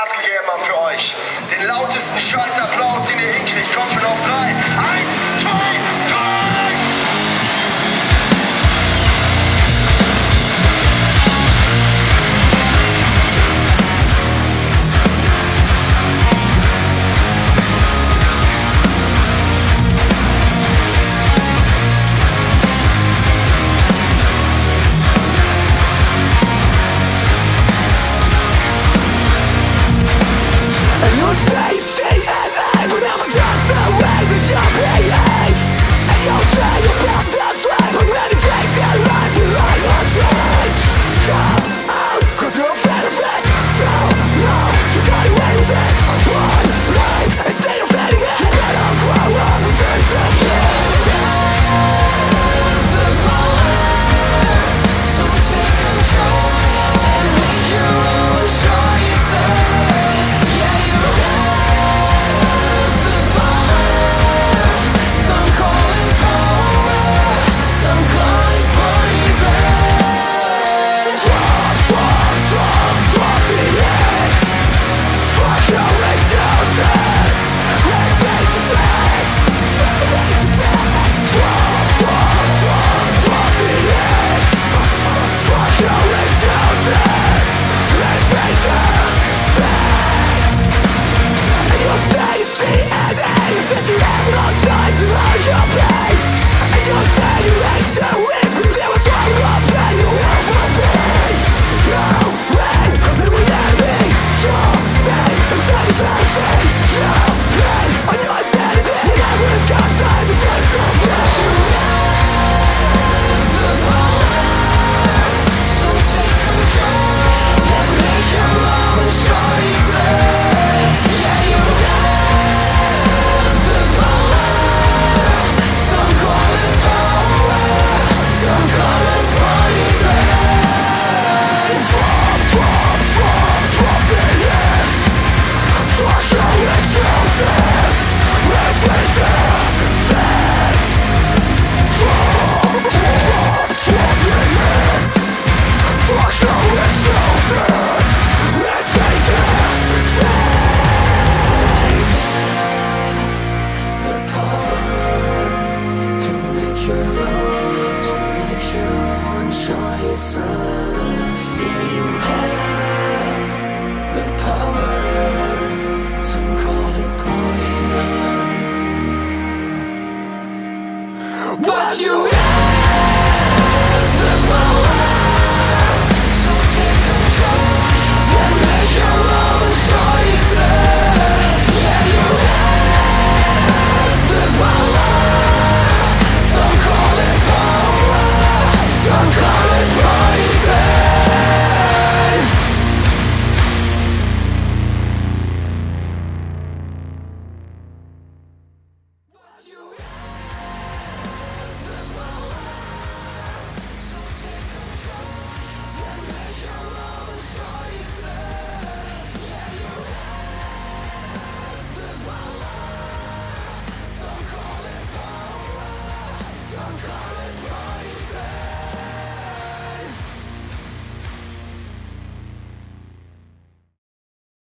Haben für euch. Den lautesten Scheißapplaus, den ihr hinkriegt. Kommt schon auf drei. to make your own choices